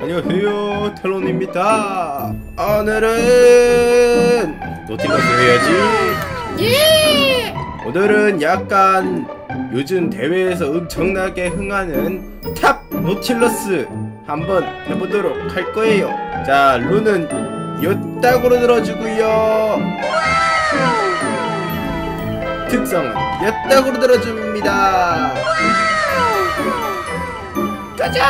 안녕하세요 텔론입니다. 오늘은 노틸러스 해야지. 예! 오늘은 약간 요즘 대회에서 엄청나게 흥하는 top 노틸러스 한번 해보도록 할 거예요. 자 rune은 요따구로 들어주고요. 특성은 요따구로 들어줍니다 가자!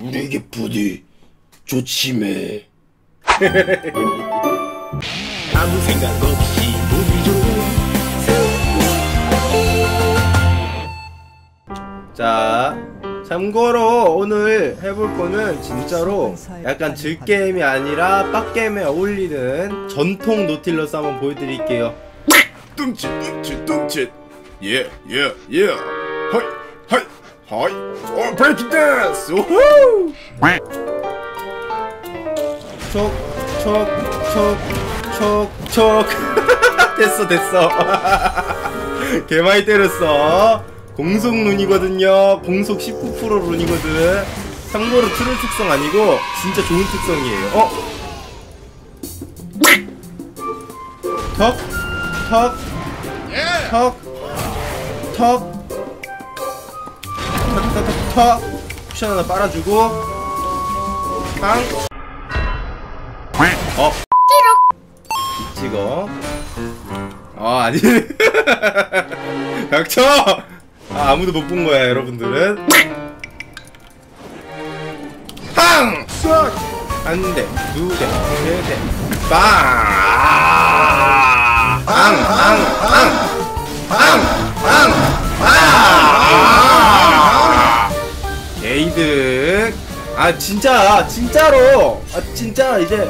우리에게 부디 조심해 아무 생각 없이 우리 자 참고로 오늘 해볼 거는 진짜로 약간 즐게임이 아니라 빡게임에 어울리는 전통 노틸러스 한번 보여드릴게요. 뚱칫 뚱칫 뚱칫 예예예 hi 어 breaking dance 우후 촉촉촉촉촉 됐어 됐어 개 많이 때렸어 공속 rune이거든요 공속 19% rune이거든 참고로 트롤 특성 아니고 진짜 좋은 특성이에요 어? 턱? 턱? 턱? 턱? 턱턱턱턱 쿠션 하나 빨아주고 빵 어? 찍어 아 아니 닥쳐 아, 아무도 못 본 거야 여러분들은 빵! 한 대, 두 대, 세 대, 빵! 빵! 빵! 빵! 빵! 빵! 빵! 게이드 아 진짜 진짜로. 아 진짜 이제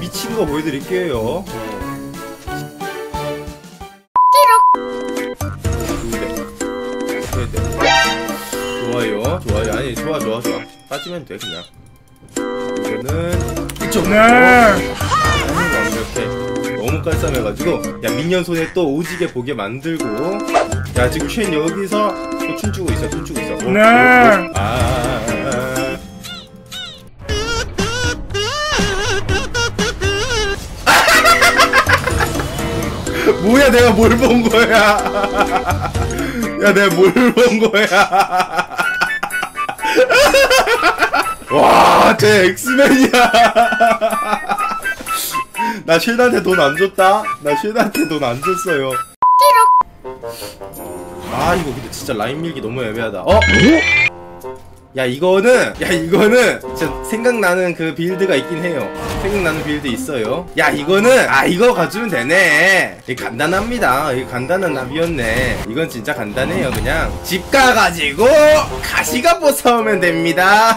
미친 거 보여드릴게요. 좋아요 좋아요. 아니 좋아 좋아 좋아. 빠지면 돼 그냥. 이거는 이쪽. 네. 완벽해 너무 깔쌈해가지고 야 민현 손에 또 오지게 보게 만들고. 야 지금 쉔 여기서 또 춤추고 있어 춤추고 있어. 어, 네. 아, 아, 아. 뭐야 내가 뭘 본 거야? 야 내가 뭘 본 거야? 와 쟤 X맨이야. 나 쉴드한테 돈 안 줬다? 나 쉴드한테 돈 안 줬어요 아 이거 근데 진짜 라인 밀기 너무 애매하다. 어? 야 이거는 야 이거는 진짜 생각나는 그 build가 있긴 해요. 생각나는 build 있어요. 야 이거는 아 이거 가지면 되네. 이거 간단합니다. 이거 간단한 나비였네. 이건 진짜 간단해요 그냥. 집 가가지고 가시가보 사오면 됩니다.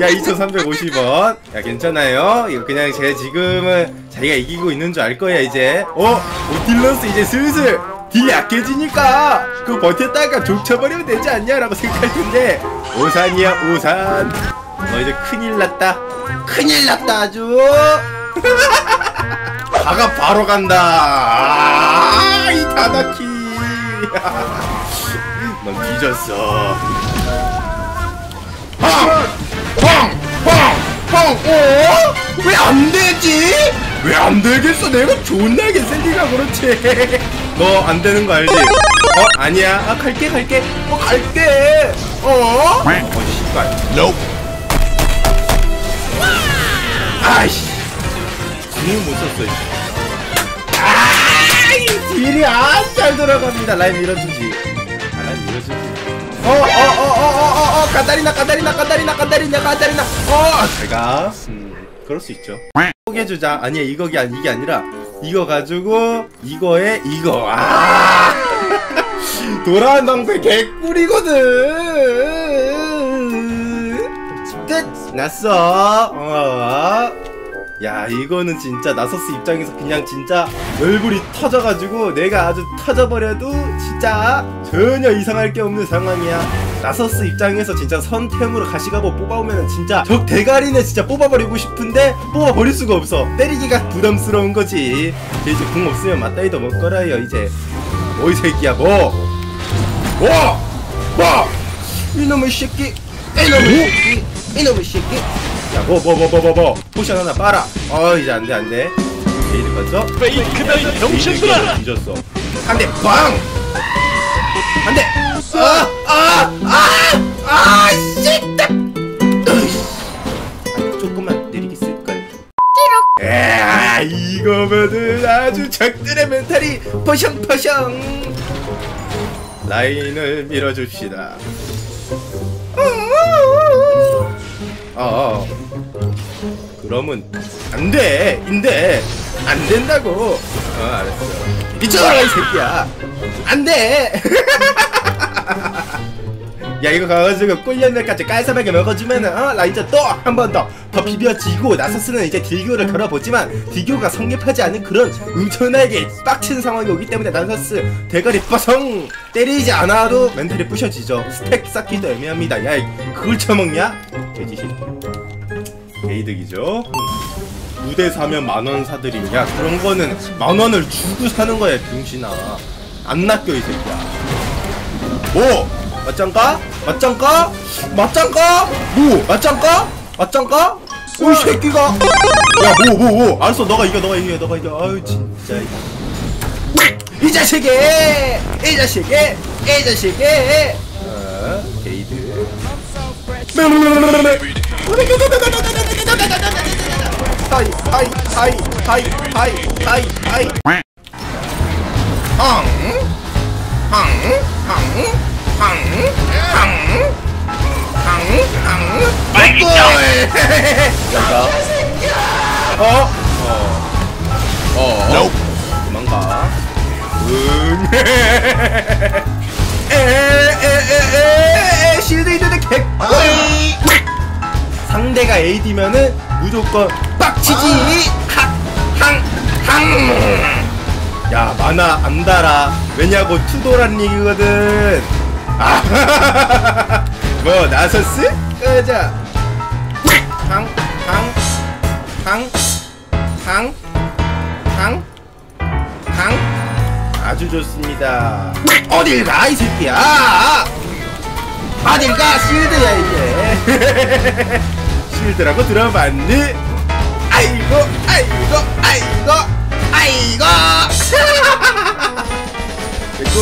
야 2350원. 야 괜찮아요. 이거 그냥 제 지금은 자기가 이기고 있는 줄 알 거야 이제. 어? 오딜러스 이제 슬슬 딜 약해지니까 그거 버텼다가 족쳐버리면 되지 않냐라고 생각할 텐데 오산이야 오산. 너 이제 큰일 났다. 큰일 났다 아주. 가가 바로 간다. 아이 타다키. 넌 뒤졌어. 펑펑펑펑! 어? 왜안 되지? 왜 안 되겠어? 내가 존나게 생기가 그렇지. 너 안 되는 거 알지? 어 아니야. 아 갈게 갈게. 어 갈게. 어? 어 씨발. 아이씨. 공을 못 썼어. 아이 딜이 아잘 들어갑니다. 라인 밀어주지. 아 라인 밀어주지. 어, 어어 어 어 어 어 어 까다리나 까다리나 까다리나 까다리나 까다리나 어 제가 음 그럴 수 있죠 포기해주자 아니야 이거기 아니 이게 아니라 이거 가지고 이거에 이거. 아. 돌아온 방패 개꿀이거든. 끝 났어. 어. 야 이거는 진짜 나서스 입장에서 그냥 진짜 얼굴이 터져가지고 내가 아주 터져버려도 진짜 전혀 이상할 게 없는 상황이야. 나서스 입장에서 진짜 선템으로 가시가고 뽑아오면 진짜 적 대가리는 진짜 뽑아버리고 싶은데 뽑아버릴 수가 없어. 때리기가 부담스러운 거지. 이제 궁 없으면 맞다이도 먹거라요 이제. 뭐이 새끼야 뭐 뭐! 뭐! 이놈의 새끼. 이놈의 새끼. 이놈의 새끼 야뭐 뭐 뭐 뭐 뭐 뭐 포션 하나 빨아 어 이제 안 돼 안돼 게이드 먼저 페이크다 이 병신들아 뒤졌어 한 대 빵! 한 대 아! 아! 아! 아! 씨다! 조금만 느리게 쓸걸 에아 이거면은 아주 적들의 멘탈이 퍼샹퍼샹 라인을 밀어줍시다 어 그러면 안 돼 인데. 안 된다고. 어 알았어. 이쪽으로 가 이 새끼야. 안 돼. 야 이거 가가지고 꿀연멸까지 깔쌈하게 먹어주면은 어 라이저 또한 번 더 더 비벼지고 나서스는 이제 딜교를 걸어보지만 딜교가 성립하지 않은 그런 엄청나게 빡친 상황이 오기 때문에 나서스 대가리 빠성 때리지 않아도 멘탈이 부셔지죠. 스택 쌓기도 애매합니다. 야 이- 그걸 쳐먹냐? 돼지 새끼 개이득이죠 무대 사면 만원 사드리냐 그런 거는 만원을 주고 사는 거야 병신아 안 낚여 이 새끼야 뭐? 맞짱까? 맞짱까? 맞짱까? 뭐? 맞짱까? 맞짱까? 오이 새끼가 야 뭐 뭐뭐 알았어 너가 이겨 너가 이겨 너가 이겨 아유 진짜 이 자식이 이 자식이 이 자식이 어, 게이드 하이 하이 하이 하이 하이 하이 하이 헝 헝, 헝, 헝, 헝, 헝, 헝. 빨리 간다. 어? 어. 어. 도망가. 응. 에에에에에 실드 있는데 개. 상대가 AD면은 무조건 항, 항. 야 만화 안 달아. 왜냐고 투도란 얘기거든. 아, 뭐 나섰스? 끄자 항항항항항항 아주 좋습니다. 어딜 가이 새끼야? 어딜 가? 실드야 이게. 실드라고 들어봤니? 아이고 아이고 아이고 아이고. 개꿀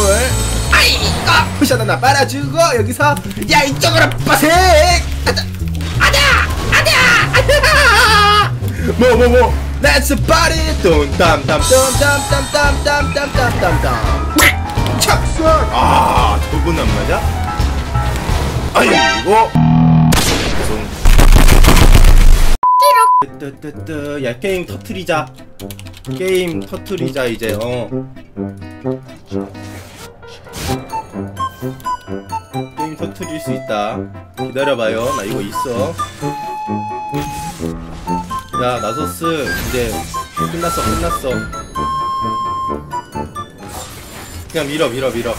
아이고 쿠션 하나 빨아주고 여기서 야 이쪽으로 빠색 아자 아자 아자. 뭐뭐뭐. Let's party. 똠땀땀땀땀땀땀땀땀땀땀땀. 착설 아 저건 안 맞아? 아이고 뜨뜨뜨. 야 게임 터트리자. 게임 터트리자 이제 어. 게임 터트릴 수 있다. 기다려봐요. 나 이거 있어. 야 나서스. 이제 끝났어 끝났어. 그냥 밀어 밀어 밀어. 어?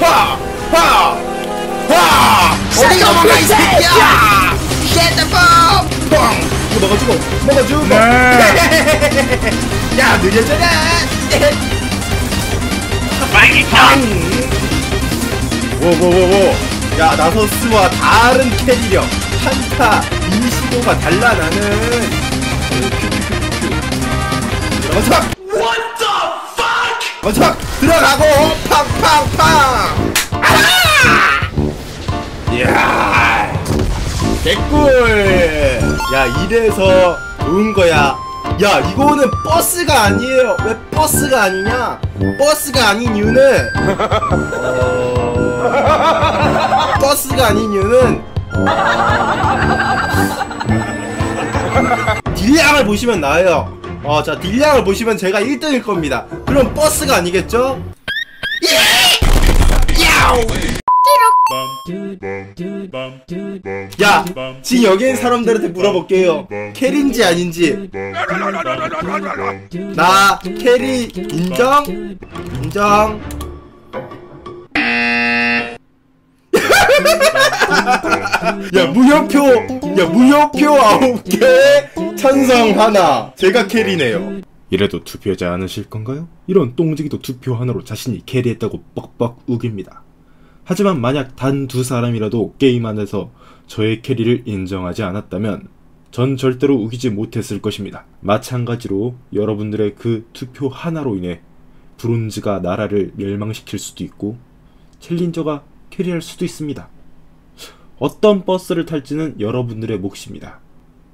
하! 하! 하! 어디 도망가 이 새끼야! 쉣더폰! 뻥! 이거 먹어주고 먹어주고 야 느려져라 빨리 팡! 오오오오 야 나서스와 다른 캐리력 한타 인시도가 달라 나는 어서 어서 들어가고 팡팡팡! 이야 개꿀 야 이래서 좋은 거야 야 이거는 버스가 아니에요 왜 버스가 아니냐 버스가 아닌 이유는 어... 버스가 아닌 이유는 딜량을 보시면 나아요 어, 자, 딜량을 보시면 제가 1등일 겁니다. 그럼 버스가 아니겠죠? 예! 야우! 야, 지금 여기 있는 사람들한테 물어볼게요. carry인지 아닌지. 나 carry 인정? 인정. 야 무효표 야 무효표 아홉 개 찬성 하나 제가 캐리네요 이래도 투표하지 않으실 건가요? 이런 똥지기도 투표 하나로 자신이 캐리했다고 뻑뻑 우깁니다. 하지만 만약 단 두 사람이라도 게임 안에서 저의 캐리를 인정하지 않았다면 전 절대로 우기지 못했을 것입니다. 마찬가지로 여러분들의 그 투표 하나로 인해 브론즈가 나라를 멸망시킬 수도 있고 챌린저가 캐리할 수도 있습니다. 어떤 버스를 탈지는 여러분들의 몫입니다.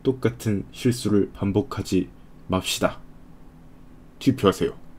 똑같은 실수를 반복하지 맙시다. 투표하세요.